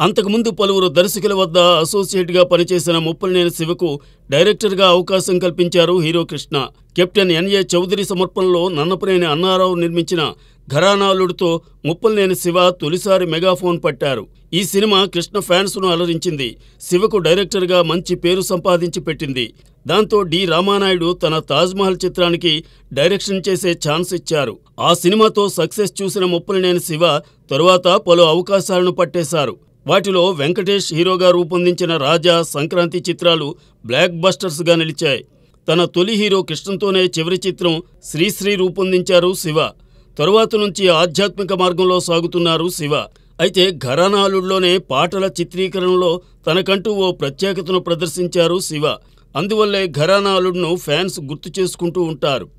అంతకుముందు పలువురు దర్శకుల వద్ద అసోసియేట్గా పనిచేసిన ముప్పలనేని శివకు డైరెక్టర్గా అవకాశం కల్పించారు hero Krishna. Captain NA Chowdary సమర్పణలో నన్నపనేని అన్నారావు నిర్మించిన ఘరానాలుడితో ముప్పలనేని శివ తొలిసారి మెగాఫోన్ పట్టారు. ఈ సినిమా కృష్ణ ఫ్యాన్స్ను అలరించింది. శివకు డైరెక్టర్గా మంచి పేరు సంపాదించి పెట్టింది. దాంతో డి రామానాయుడు తన తాజ్మహల్ చిత్రానికి డైరెక్షన్ చేసే ఛాన్స్ ఇచ్చారు. ఆ సినిమాతో సక్సెస్ చూసిన ముప్పలనేని శివ తరువాత పలు అవకాశాలను పట్టేశారు. వాటిలో వెంకటేష్ హీరోగా రూపొందించిన రాజా సంక్రాంతి చిత్రాలు బ్లాక్ బస్టర్స్గా నిలిచాయి. తన తొలి హీరో కృష్ణంతోనే చివరి చిత్రం శ్రీశ్రీ రూపొందించారు శివ. తరువాత నుంచి ఆధ్యాత్మిక మార్గంలో సాగుతున్నారు శివ. అయితే ఘరానాలుల్లోనే పాటల చిత్రీకరణలో తనకంటూ ఓ ప్రత్యేకతను ప్రదర్శించారు శివ. అందువల్లే ఘరానాలుడ్ను ఫ్యాన్స్ గుర్తు చేసుకుంటూ ఉంటారు.